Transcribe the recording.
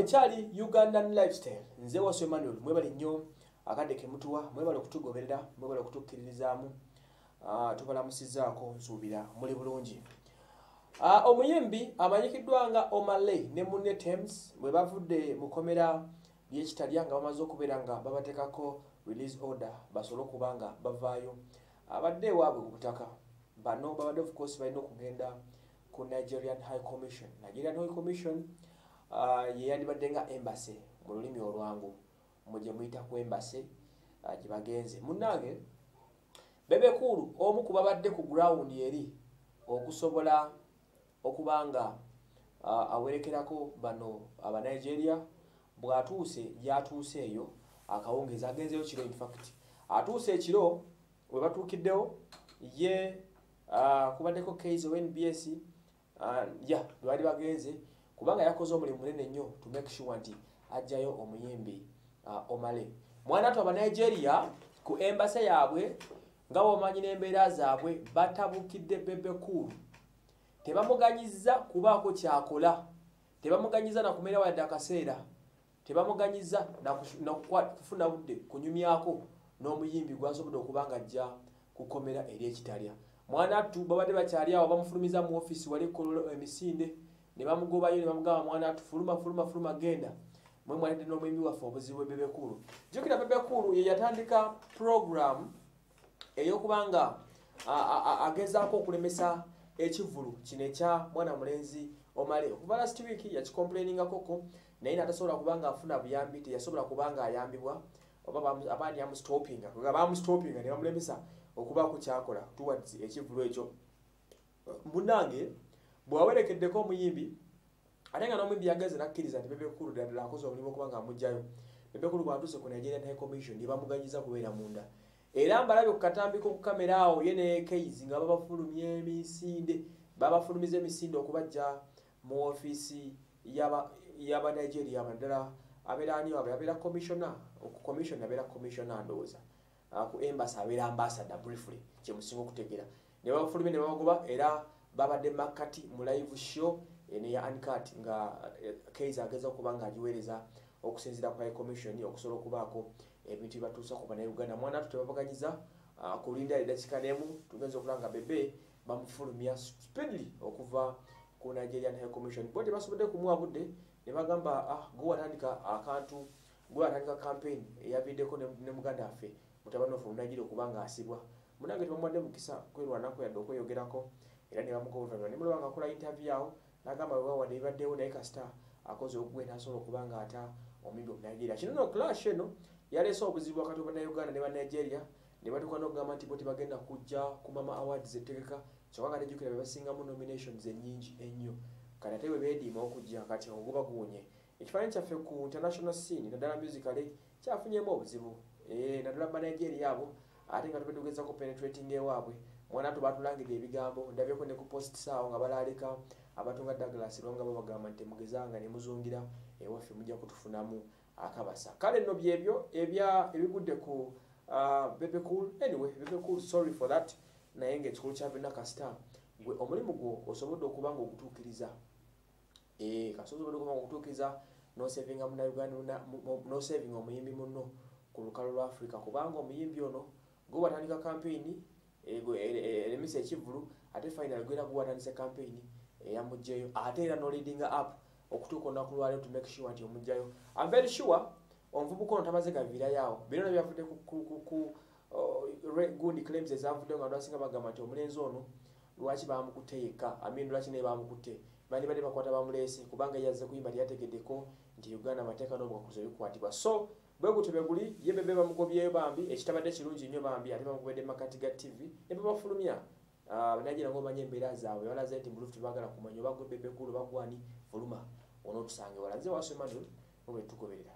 ekyali ugandan lifestyle. Nze wasu emmanuel mwebale nnyo akadde kemutuwa mwebale okutugoberera mwebale okutukkiririzaamu uh, tubalamusizaako nsuubira muli bulungi. Uh, omuyimbi amanyikiddwa nga omaley ne munne tems bwe bavudde mu komera lyekitalya nga bamaze okubeera nga babateekako release order basobole okuba nga bavaayo. Abadde ewaabwe ku butaka bano babadde of course balina okugenda ku nigerian high commission. Nigerian high commission uh, yeyandibadde nga embassy mu lulimi olwangu mugye muyita ku embassy uh, gye bagenze. Munnange bebekulu omu ku babadde ku ground eri okusobola okuba nga uh, awerekerako bano abanigeria bw'atuuse gyatuuse eyo akawungeezi agenzeyo kiro infact atuuse ekiro we batuukiddewo ye kubaddeko case o nbs ya lwali bagenze kubanga yakoze omulimu munene nnyo to make sure nti ajjayo omuyimbi uh, omale. Mwana tu abanigeria ku embasa yaabwe nga bwomanyi n'embeera zaabwe batabukidde bebekulu tebamuganyiza kubaako kyakola. Tebamuganyiza nakumeera wadde akaseera. Tebamuganyiza nakufuna budde kunyumyako n'omuyimbi gwasobodde okuba nga ajja kukomera eri ekitalya. Mwana atu babadde bakyali awo bamufulumiza mu offisi wali kololo emisinde ne bamugobayo ne bamugamba mwana atu fuluma fuluma fuluma genda. Mwe mwaledde n'omuyimbi waffe obuzibu ebebekulu jjukira bebekulu ye yatandika program ey'okuba nga agezaako okulemesa ekivulu kino ekya mwana mulenzi omale. Okuva last week yakikomplainingakoko naye natasobola kubanga afuna buyambi teyasobola kubanga ayambibwa oba abaani yamustopinga bamustopinga ne bamulemesa okubaku kyakola. Towards ekivulu ekyo. Munange bwewawerekeddeko omuyimbi ate nga n'omuyimbi yageze nakkiriza nti bebekulu ddala akoze omulimu okuba nga amugjayo bebekulu bwatuuse ku nigerian high commission ne bamuganyiza kubeera munda. Era mbalabye ku katambi k'okukamera awo ye ne keizi nga babafulumya emisinde babafulumiza emisinde okubajja mu ofiisi y'abanigeria naddala abeeraani waabwe abeera commissiona commission abeera commissiona ndowooza. Ku embasi abeera ambassador briefly kyemusinga okutegeera. Ne babafulumya ne babagoba era babadde makkati mu live show neya uncut nga keizi ageza okuba nga agiweereza okusinziira ku high commission okusobola okubaako ebintu byebatuusa ku bannayuganda. Mwana tu tebabaganyiza kulinda edakika nemu tugenza okulaba nga bebe bamufulumya speedly okuva ku nigerian high commission. Bo tebasobodde kumuwa budde ne bagamba ah, gwe watandika akantu gwe watandika campaign eyaviddeko ne muganda waffe mutabani waffe munagiria okuba nga asibwa. Munange tebamuwadde mukisa kwerwanako yadde okweyogerako era ne bamugoverna ne mulaba nga akola interview awo nagamba wewawadde bibaddewo naye kasita akoze okugwe nasobola okuba nga ata omumbi omunigeria kino no clash eno yaleese obuzibu wakati wa bannayuganda ne banigeria ne batuuka n'okugamba nti bo tebagenda kujja ku mama awards etegeka kyokka nga tejjukira be basingamu nominations ennyingi ennyo. Kati ate bwe beediima okujja kati oguba guwunye ekifaananyi kyaffe ku international scene naddala musicale kyafunyemu obuzibu. Naddala banigeria abo ate nga tubadde tugezako penetrating ewaabwe mwana tu batulangidde ebigambo ndabyeko ne ku post saawo nga balaalika abantu nga douglas lwanga babagamba nti temugezanga ne muzungira ewaffe mujja kutufunamu akabasa. Kale nno byebyo ebigudde ku bebekul anyway bebekul sorry for that naye ngaekikulu kya bina kasita gwe omulimu gwo osobodde okuba nga ogutuukiriza kasi osobodde okuba nga ogutuukiriza nosavinga munauganda nosavinga omuyimbi muno ku lukalo lwa africa kubanga omuyimbi ono gwe watandika kampeyini eremisa ekivulu ate final gwera gwe watandise kampeyini eyamugjeyo ate era noleadinga up okutuuka olunaku lwaleo to make sure nti omugjayo am very sure omuvubuka ono tamaze gaviirayoawo bino byavudde ku gundi claims ezavuddeyo nga lwasinga bagamba nti omulenzi ono lwaki bamukutte yekka? Amin lwaki naye bamukutte bandi badde bakwata bamuleese kubanga yazze kuyimba teyategeddeko nti uganda amateeka n'obuwakulizo bikwatibwa so bwe gutyo bwe guli ye bebe bamugobyeyo bambi ekitabadde kirungi nnyo bambi ate bamugobedde makati ga tv ne babafulumya. Nagira nga omanya embeera zaabwe balaze nti mulufu tebagala kumanya oba gwe bebekulu bagwani fuluma onootusange wala. Nze waso emmanuel mubwe tugoberera